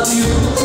love you.